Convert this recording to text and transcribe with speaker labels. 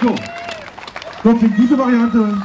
Speaker 1: So, so klingt diese Variante.